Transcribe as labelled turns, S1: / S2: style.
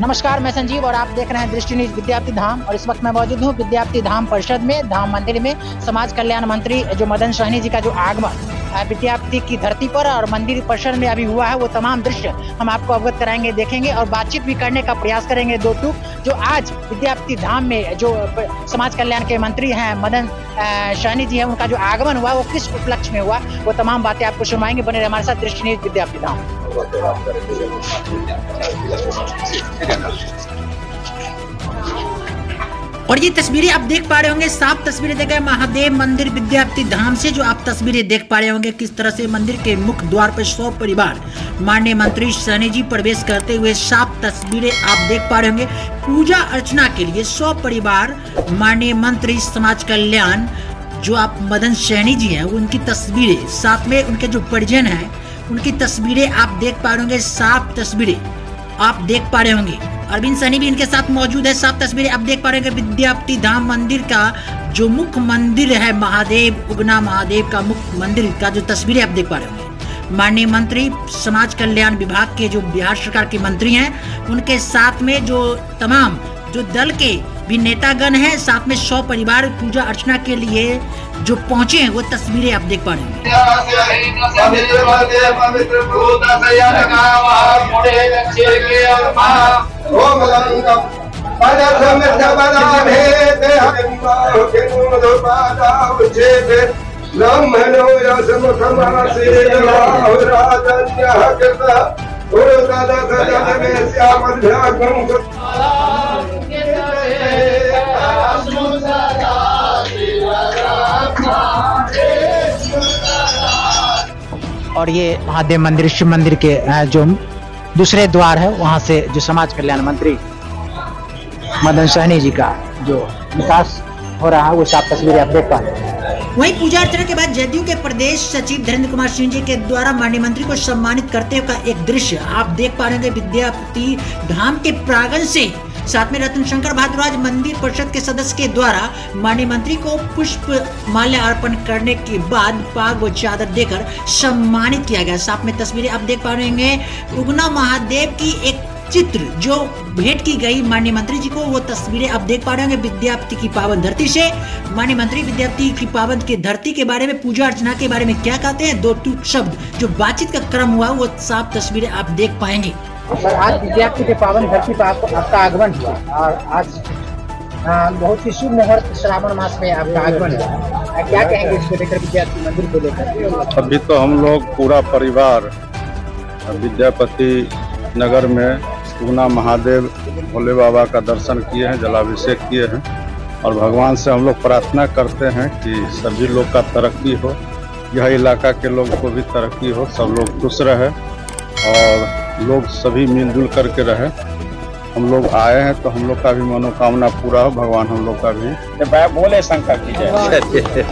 S1: नमस्कार, मैं संजीव और आप देख रहे हैं दृष्टि न्यूज़ विद्यार्थी धाम। और इस वक्त मैं मौजूद हूँ विद्यार्थी धाम परिषद में, धाम मंदिर में, समाज कल्याण मंत्री जो मदन सहनी जी का जो आगमन विद्यार्थी की धरती पर और मंदिर परिसर में अभी हुआ है, वो तमाम दृश्य हम आपको अवगत कराएँगे, देखेंगे और बातचीत भी करने का प्रयास करेंगे दो टूक, जो आज विद्यार्थी धाम में जो समाज कल्याण के मंत्री हैं मदन सहनी जी हैं, उनका जो आगमन हुआ, वो किस उपलक्ष्य में हुआ, वो तमाम बातें आपको सुनवाएँगे। बने रहे हमारे साथ दृष्टि विद्यार्थी धाम। और ये तस्वीरें आप देख पा रहे होंगे, साफ़ तस्वीरें देख महादेव मंदिर विद्यार्थी धाम से, जो आप तस्वीरें देख पा रहे होंगे, किस तरह से मंदिर के मुख्य द्वार पर सौ परिवार माननीय मंत्री सहनी जी प्रवेश करते हुए साफ़ तस्वीरें आप देख पा रहे होंगे। पूजा अर्चना के लिए सौ परिवार माननीय मंत्री समाज कल्याण, जो आप मदन सहनी जी हैं, उनकी तस्वीरें, साथ में उनके जो परिजन हैं उनकी तस्वीरें आप देख पा रहे होंगे, साफ़ तस्वीरें आप देख पा रहे होंगे। अरविंद सैनी भी इनके साथ मौजूद है, साफ़ तस्वीरें आप देख पा रहे होंगे। विद्यापति धाम मंदिर का जो मुख्य मंदिर है, महादेव, उगना महादेव का मुख्य मंदिर का जो तस्वीरें आप देख पा रहे होंगे। माननीय मंत्री, समाज कल्याण विभाग के जो बिहार सरकार के मंत्री हैं, उनके साथ में जो तमाम जो दल के भी नेतागण हैं, साथ में सौ परिवार पूजा अर्चना के लिए जो पहुँचे हैं, वो तस्वीरें आप देख पा रहे हैं। और ये महादेव मंदिर, शिव मंदिर के जो दूसरे द्वार है, वहाँ से जो समाज कल्याण मंत्री मदन सहनी जी का जो विकास हो रहा है, वो साफ़ तस्वीरें आप देख पा रहे हैं। वहीं पूजा अर्चना के बाद जदयू के प्रदेश सचिव धीरेन्द्र कुमार सिंह जी के द्वारा माननीय मंत्री को सम्मानित करते हुए का एक दृश्य आप देख पा रहे विद्यापति धाम के प्रांगण से साथ में रतन शंकर भारद्वाज मंदिर परिषद के सदस्य के द्वारा माननीय मंत्री को पुष्प माल्या अर्पण करने के बाद पाग व चादर देकर सम्मानित किया गया। साथ में तस्वीरें आप देख पा रहे होंगे। उगना महादेव की एक चित्र जो भेंट की गई माननीय मंत्री जी को, वो तस्वीरें आप देख पा रहे होंगे विद्यापति की पावन धरती से। माननीय मंत्री, विद्यापति की पावन की धरती के बारे में, पूजा अर्चना के बारे में क्या कहते हैं? दो टूक शब्द, जो बातचीत का क्रम हुआ, वो साफ़ तस्वीरें आप देख पाएँगे। सर आज विद्यापति के पावन धरती पर आपको आपका आगमन हुआ। और आज बहुत ही शुभ मुहूर्त श्रावण मास में आपका आगमन हुआ। क्या कहेंगे इसको लेकर विद्यार्थी मंदिर को लेकर?
S2: अभी तो हम लोग पूरा परिवार, विद्यापति नगर में पूना महादेव भोले बाबा का दर्शन किए हैं, जलाभिषेक किए हैं। और भगवान से हम लोग प्रार्थना करते हैं कि सभी लोग का तरक्की हो। यह इलाका के लोग को भी तरक्की हो, सब लोग खुश रहे। और लोग सभी मिलजुल करके रहे। हम लोग आए हैं तो हम लोग का भी मनोकामना पूरा हो। भगवान हम लोग का भी।
S3: बोले शंकर की जय।